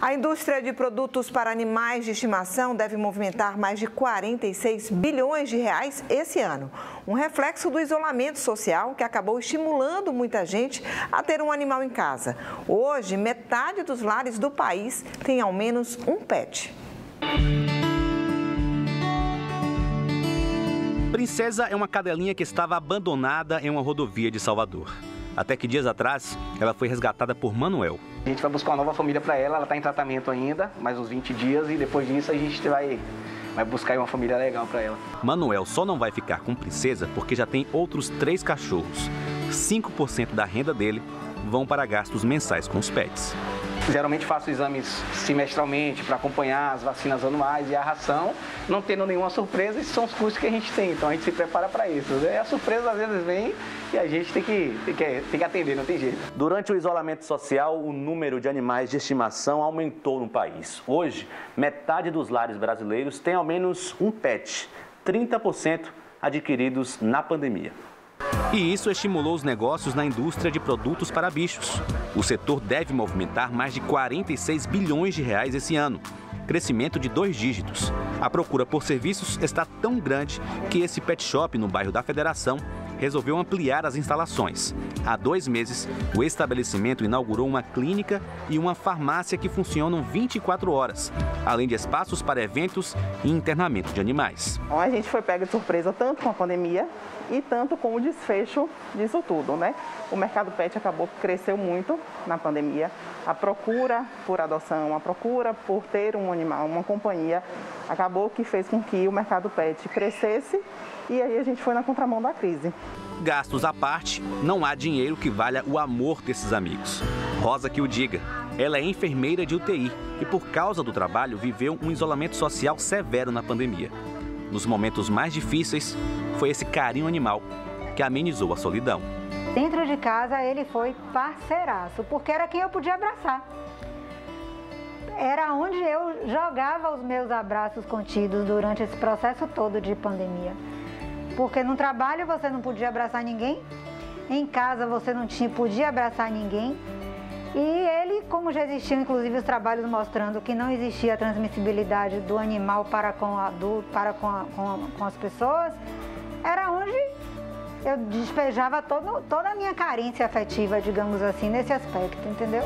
A indústria de produtos para animais de estimação deve movimentar mais de 46 bilhões de reais esse ano. Um reflexo do isolamento social que acabou estimulando muita gente a ter um animal em casa. Hoje, metade dos lares do país tem ao menos um pet. Princesa é uma cadelinha que estava abandonada em uma rodovia de Salvador. Até que dias atrás, ela foi resgatada por Manuel. A gente vai buscar uma nova família para ela, ela está em tratamento ainda, mais uns 20 dias, e depois disso a gente vai, vai buscar uma família legal para ela. Manuel só não vai ficar com Princesa porque já tem outros três cachorros. 5% da renda dele vão para gastos mensais com os pets. Geralmente faço exames semestralmente para acompanhar as vacinas anuais e a ração, não tendo nenhuma surpresa, esses são os custos que a gente tem, então a gente se prepara para isso. E a surpresa às vezes vem e a gente tem que, tem, que, tem que atender, não tem jeito. Durante o isolamento social, o número de animais de estimação aumentou no país. Hoje, metade dos lares brasileiros tem ao menos um pet, 30% adquiridos na pandemia. E isso estimulou os negócios na indústria de produtos para bichos. O setor deve movimentar mais de 46 bilhões de reais esse ano, crescimento de dois dígitos. A procura por serviços está tão grande que esse pet shop no bairro da Federação resolveu ampliar as instalações. Há dois meses, o estabelecimento inaugurou uma clínica e uma farmácia que funcionam 24 horas, além de espaços para eventos e internamento de animais. A gente foi pega de surpresa tanto com a pandemia e tanto com o desfecho disso tudo, né? O mercado pet acabou que cresceu muito na pandemia. A procura por adoção, a procura por ter um animal, uma companhia, acabou que fez com que o mercado pet crescesse e aí a gente foi na contramão da crise. Gastos à parte, não há dinheiro que valha o amor desses amigos. Rosa que o diga. Ela é enfermeira de UTI e, por causa do trabalho, viveu um isolamento social severo na pandemia. Nos momentos mais difíceis, foi esse carinho animal que amenizou a solidão. Dentro de casa, ele foi parceiraço, porque era quem eu podia abraçar. Era onde eu jogava os meus abraços contidos durante esse processo todo de pandemia. Porque no trabalho você não podia abraçar ninguém, em casa você não tinha, podia abraçar ninguém. E ele, como já existiam inclusive os trabalhos mostrando que não existia a transmissibilidade do animal para com, adulto, para com, a, com, a, com as pessoas, era onde eu despejava todo, toda a minha carência afetiva, digamos assim, nesse aspecto, entendeu?